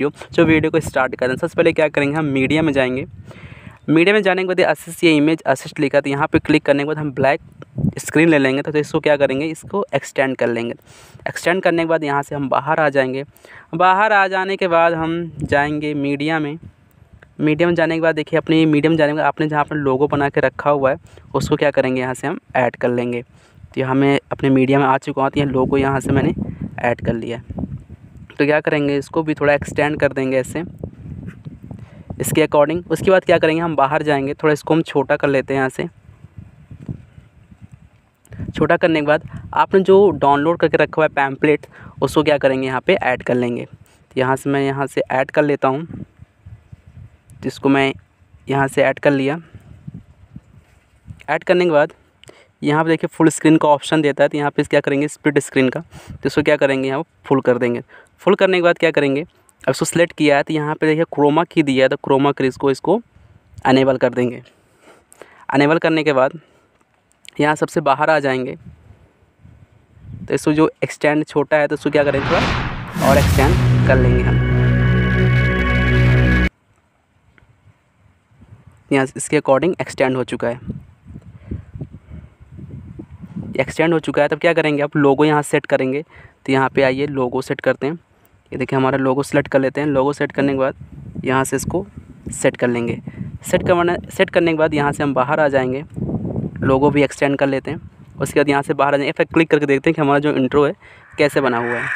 Video. जो video को start करें। सबसे पहले क्या करेंगे हम मीडिया में जाएँगे। मीडिया में जाने के बाद असिस्ट ये इमेज असिस्ट लिखा तो यहाँ पे क्लिक करने के बाद हम ब्लैक स्क्रीन ले लेंगे तो, तो इसको क्या करेंगे इसको एक्सटेंड कर लेंगे। एक्सटेंड करने के बाद यहाँ से हम बाहर आ जाएँगे। बाहर आ जाने के बाद हम जाएँगे मीडिया में। मीडिया में जाने के बाद देखिए अपने मीडियम जाने के बाद आपने जहाँ पर लोगो बना के रखा हुआ है उसको क्या करेंगे यहाँ से हम ऐड कर लेंगे। तो यहाँ मैं अपने मीडिया में आ चुका हूँ तो यहाँ लोगो यहाँ से मैंने ऐड कर लिया तो क्या करेंगे, इसको भी थोड़ा एक्सटेंड कर देंगे ऐसे। इसके अकॉर्डिंग उसके बाद क्या करेंगे, हम बाहर जाएँगे, थोड़ा इसको हम छोटा कर लेते हैं यहाँ से। छोटा करने के बाद आपने जो डाउनलोड करके रखा हुआ है पैम्पलेट उसको क्या करेंगे, यहाँ पे ऐड कर लेंगे। तो यहाँ से मैं यहाँ से ऐड कर लेता हूँ। जिसको मैं यहाँ से ऐड कर लिया। ऐड करने के बाद यहाँ पे देखिए फुल स्क्रीन का ऑप्शन देता है तो यहाँ पे क्या करेंगे स्प्लिट स्क्रीन का। तो इसको क्या करेंगे, यहाँ फुल कर देंगे। फुल करने के बाद क्या करेंगे, अब इसको सेलेक्ट किया है तो यहाँ पे देखिए क्रोमा की दिया है तो क्रोमा क्रीज को इसको अनेबल कर देंगे। अनेबल करने के बाद यहाँ सबसे बाहर आ जाएँगे। तो इसको जो एक्सटेंड छोटा है तो उसको क्या करेंगे, थोड़ा और एक्सटेंड कर लेंगे हम। यहाँ इसके अकॉर्डिंग एक्सटेंड हो चुका है। एक्सटेंड हो चुका है, तब क्या करेंगे आप? लोगो यहाँ सेट करेंगे। तो यहाँ पे आइए, लोगो सेट करते हैं। ये देखिए, हमारा लोगो सेलेक्ट कर लेते हैं। लोगो सेट करने के बाद यहाँ से इसको सेट कर लेंगे। सेट करवाना, सेट करने के बाद यहाँ से हम बाहर आ जाएँगे। लोगो भी एक्सटेंड कर लेते हैं। उसके बाद यहाँ से बाहर आ जाएँगे। फिर क्लिक करके देखते हैं कि हमारा जो इंट्रो है, कैसे बना हुआ है।